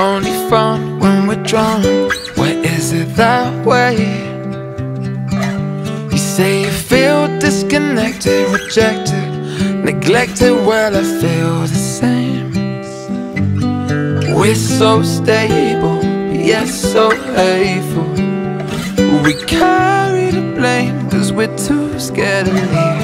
only fun when we're drunk. Why is it that way? You say you feel disconnected, rejected, neglected. Well, I feel the same. We're so stable, yet so hateful We carry the blame, cause we're too scared to leave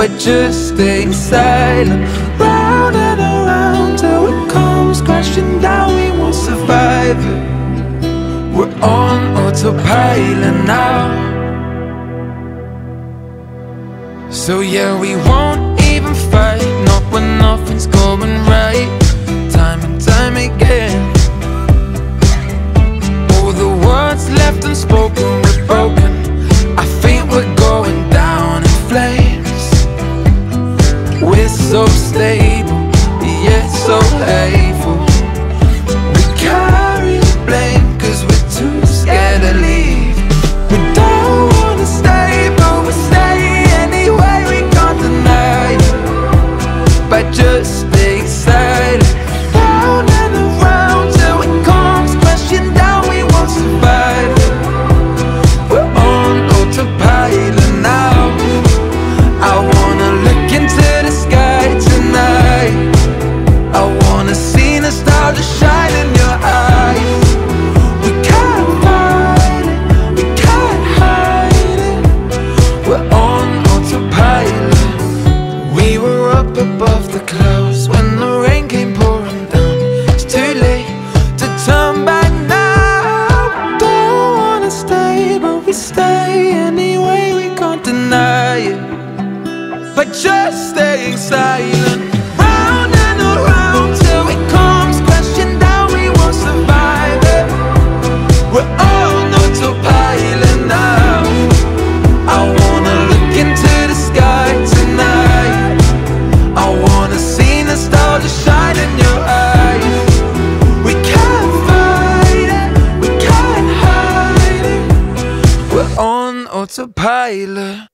but just stay silent. Round and around till it comes crashing down. We won't survive it. We're on autopilot now. So yeah, we won't even fight Not when nothing's going right Time and time again All the words left unspoken so stable Yet so hateful up above the clouds when the rain came pouring down. It's too late to turn back now. Don't wanna stay, but we stay anyway. We can't deny it. But just staying silent autopilot